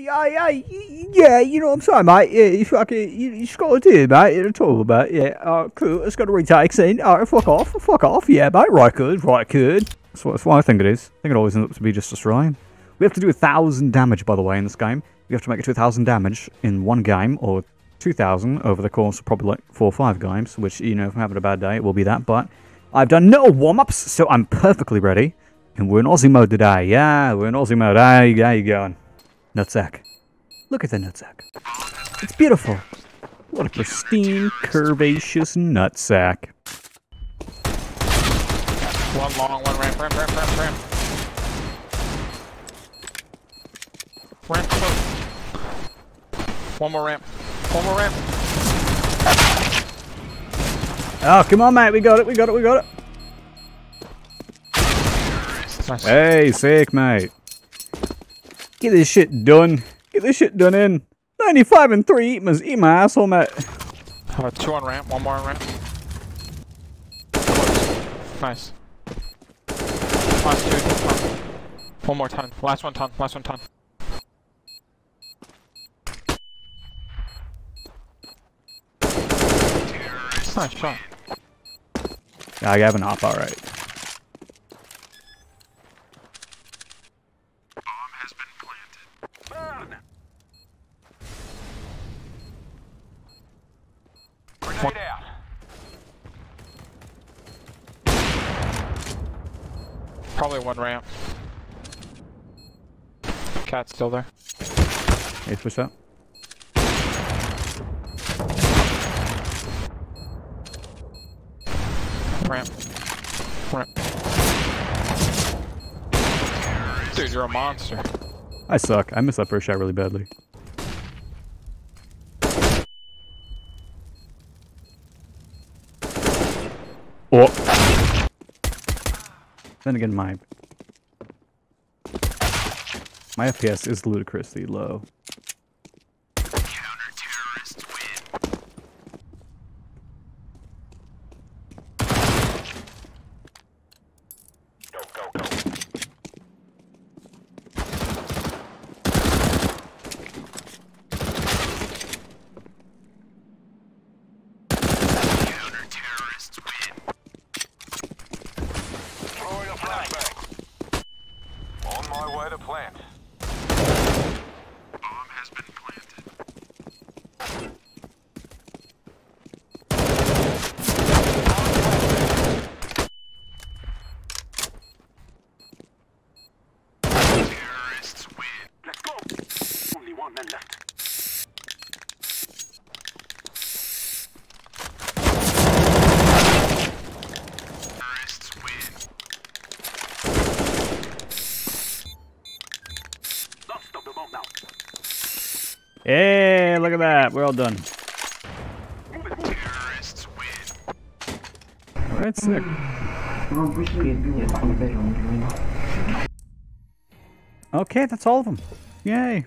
Yeah, yeah, yeah, you know what I'm saying, mate. Yeah, you fucking, you, you just got to do, it, mate. It's all about, yeah. Uh, cool, let's go to retake scene. Alright, fuck off, fuck off. Yeah, mate, right good, right good. That's what, that's what I think it is. I think it always ends up to be just Australian. We have to do a thousand damage, by the way, in this game. We have to make it to a thousand damage in one game, or 2,000 over the course of probably like four or five games, which, you know, if I'm having a bad day, it will be that. But I've done no warm-ups, so I'm perfectly ready. And we're in Aussie mode today. Yeah, we're in Aussie mode. Hey, how you going? Nutsack. Look at the nutsack. It's beautiful. What a pristine, curvaceous nutsack. One long, one ramp, ramp, ramp, ramp, ramp. Ramp close. One more ramp. One more ramp. Oh, come on, mate. We got it, we got it, we got it. Nice. Hey, sick, mate. Get this shit done. Get this shit done in. 95 and 3. Eat my, eat my asshole. How about uh, two on ramp, one more on ramp. Nice. Last two, ton. One more ton. Last one ton, last one ton. Nice shot. Yeah, I have an op, alright. Grenade out. Probably one ramp. Cat's still there. Hey, push up. Ramp. Ramp. Dude, you're a monster. I suck. I missed that first shot really badly. Oh. Then again, my my FPS is ludicrously low. Go, go, go. Throwing a flashbang. On my way to plant. Bomb has been planted. Terrorists win. Let's go. Only one man left. Terrorists win. Don't stop the bomb now. Hey, look at that. We're all done. Alright, sick. Okay, that's all of them. Yay.